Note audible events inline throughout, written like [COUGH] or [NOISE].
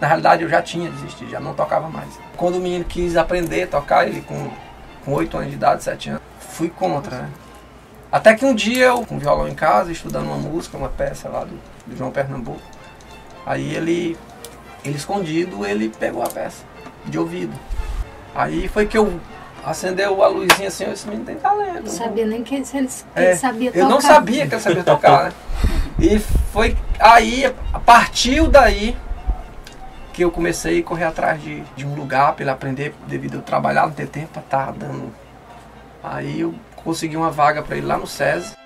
Na realidade eu já tinha desistido, já não tocava mais. Quando o menino quis aprender a tocar, ele com, com 8 anos de idade, 7 anos, fui contra, né? Até que um dia eu, com violão em casa, estudando uma música, uma peça lá do, do João Pernambuco, aí ele, ele escondido, ele pegou a peça de ouvido. Aí foi que eu acendeu a luzinha assim, esse menino tem talento. Não sabia nem que ele, que É, ele sabia tocar. eu não sabia que ele sabia tocar, né? [LAUGHS] E foi aí, partiu daí que eu comecei a correr atrás de, de um lugar para ele aprender, devido a trabalhar, não ter tempo para estar dando. Aí eu consegui uma vaga para ele lá no SESI.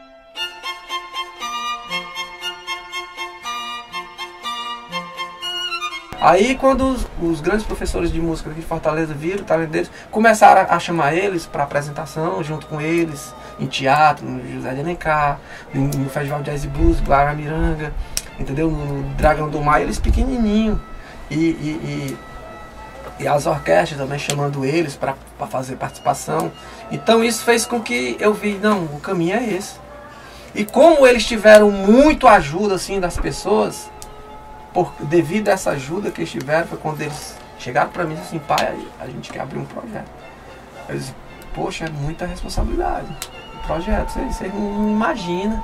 Aí quando os, os grandes professores de música aqui de Fortaleza viram o talento deles, começaram a, a chamar eles para apresentação junto com eles, em teatro, no José de Alencar, no, no Festival Jazz e Blues, Guaramiranga, entendeu? No Dragão do Mar, eles pequenininho. E, e, e, e as orquestras também chamando eles para fazer participação. Então isso fez com que eu vi, não, o caminho é esse. E como eles tiveram muito ajuda assim das pessoas, por, devido a essa ajuda que eles tiveram, foi quando eles chegaram para mim e assim, pai, a gente quer abrir um projeto. Eu disse, poxa, é muita responsabilidade. O projeto, você, você não imagina.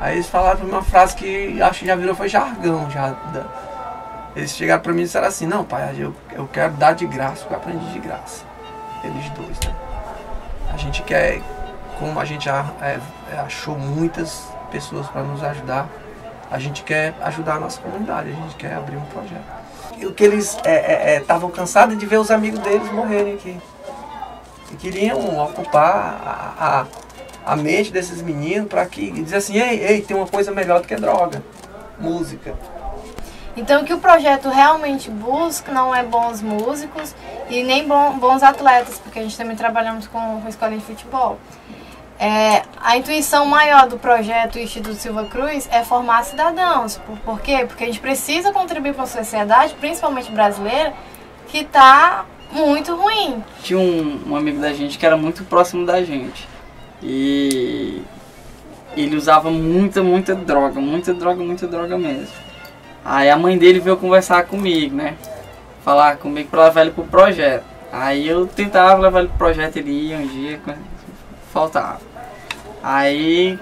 Aí eles falaram uma frase que acho que já virou, foi jargão. Já, da, eles chegaram para mim e disseram assim, não pai, eu, eu quero dar de graça o que eu aprendi de graça. Eles dois, né? A gente quer, como a gente já é, achou muitas pessoas para nos ajudar, a gente quer ajudar a nossa comunidade, a gente quer abrir um projeto. O que eles estavam é, é, cansados de ver os amigos deles morrerem aqui. E queriam ocupar a, a, a mente desses meninos para que dizer assim, ei, ei, tem uma coisa melhor do que droga, música. Então, o que o projeto realmente busca não é bons músicos e nem bons atletas, porque a gente também trabalhamos com, com escola de futebol. É, a intuição maior do projeto Instituto Silva Cruz é formar cidadãos. Por, por quê? Porque a gente precisa contribuir para a sociedade, principalmente brasileira, que está muito ruim. Tinha um, um amigo da gente que era muito próximo da gente. E ele usava muita, muita droga, muita droga, muita droga mesmo. Aí a mãe dele veio conversar comigo, né? Falar comigo para levar ele pro projeto. Aí eu tentava levar ele pro projeto, ele ia um dia, faltava. Aí,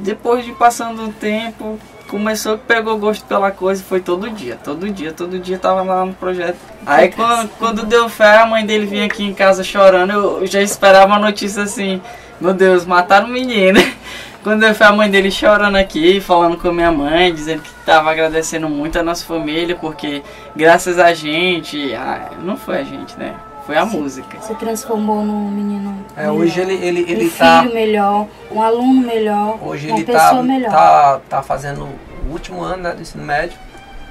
depois de passando um tempo, começou, pegou gosto pela coisa, foi todo dia, todo dia, todo dia tava lá no projeto. Aí quando, quando deu fé, a mãe dele vinha aqui em casa chorando, eu já esperava a notícia assim, meu Deus, mataram o menino. [LAUGHS] Quando eu fui a mãe dele chorando aqui, falando com a minha mãe, dizendo que estava agradecendo muito a nossa família, porque graças a gente, a, não foi a gente, né? Foi a se, música. Se transformou num menino. É, melhor, hoje ele, ele, ele um tá. filho melhor, um aluno melhor, hoje uma ele pessoa tá, melhor. Tá, tá fazendo o último ano né, do ensino médio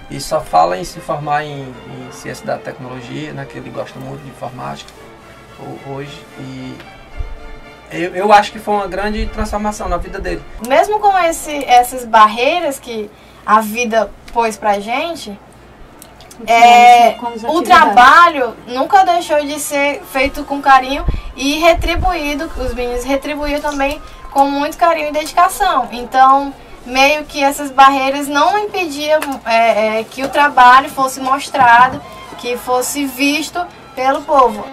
e só fala em se formar em, em ciência da tecnologia, né? Que ele gosta muito de informática hoje. E eu, eu acho que foi uma grande transformação na vida dele. Mesmo com esse, essas barreiras que a vida pôs pra gente, é, o trabalho nunca deixou de ser feito com carinho e retribuído, os meninos retribuíram também com muito carinho e dedicação. Então, meio que essas barreiras não impediam é, é, que o trabalho fosse mostrado, que fosse visto pelo povo.